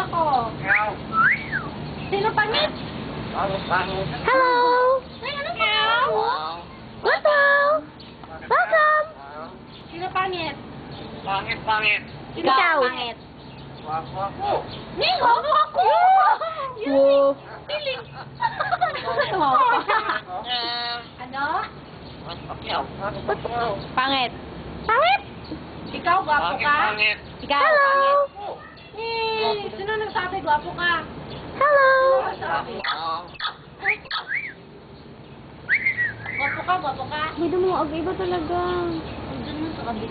ako. Sino pangit? Hello! Ay, ano pangit? Welcome! Welcome! Sino pangit? Pangit, pangit. Sino Ikaw. pangit? Wako ako. Nico, ako ako! Yun eh. Piling. Ano? Pangit. Pangit! Ikaw, gwapo Pangit, ka? pangit. Ikaw. Hello! Nagsabi gwapo ka? Hello! Gwapo ka, gwapo ka? Mo, ang iba talaga. Doon mo sa kabila.